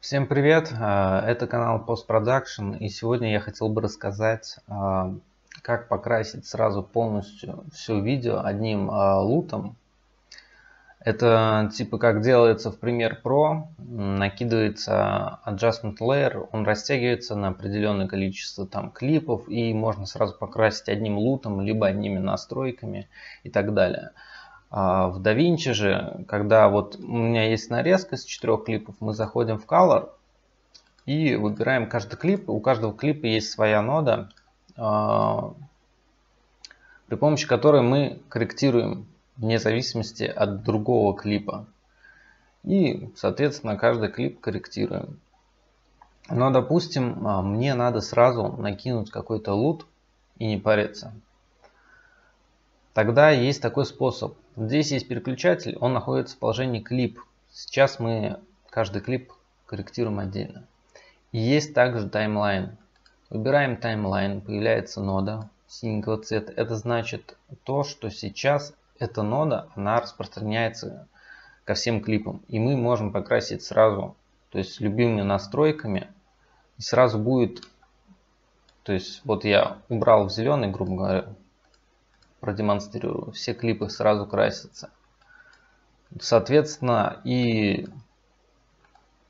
Всем привет! А, это канал Post Production и сегодня я хотел бы рассказать, а, как покрасить сразу полностью все видео одним а, лутом. Это типа как делается в Premiere Pro, накидывается Adjustment Layer, он растягивается на определенное количество там клипов и можно сразу покрасить одним лутом, либо одними настройками и так далее. А в DaVinci же, когда вот у меня есть нарезка из четырех клипов, мы заходим в Color и выбираем каждый клип. У каждого клипа есть своя нода, а, при помощи которой мы корректируем вне зависимости от другого клипа. И, соответственно, каждый клип корректируем. Но, допустим, а, мне надо сразу накинуть какой-то лут и не париться. Тогда есть такой способ. Здесь есть переключатель, он находится в положении клип. Сейчас мы каждый клип корректируем отдельно. Есть также таймлайн. Выбираем таймлайн, появляется нода синего цвета. Это значит то, что сейчас эта нода, она распространяется ко всем клипам. И мы можем покрасить сразу, то есть любыми настройками. И сразу будет, то есть вот я убрал в зеленый, грубо говоря, продемонстрирую. Все клипы сразу красятся. Соответственно, и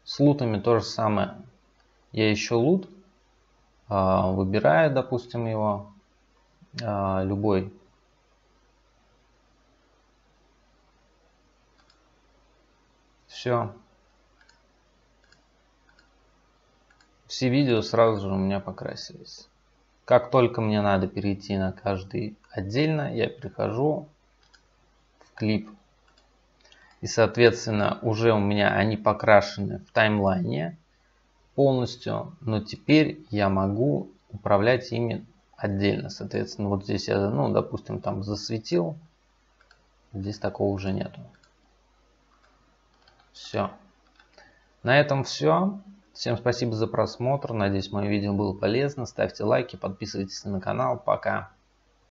с лутами то же самое. Я ищу лут, а, выбираю, допустим, его, а, любой. Все. Все видео сразу же у меня покрасились. Как только мне надо перейти на каждый отдельно, я перехожу в клип. И, соответственно, уже у меня они покрашены в таймлайне полностью. Но теперь я могу управлять ими отдельно. Соответственно, вот здесь я, ну, допустим, там засветил. Здесь такого уже нету. Все. На этом все. Всем спасибо за просмотр. Надеюсь, мое видео было полезно. Ставьте лайки, подписывайтесь на канал. Пока.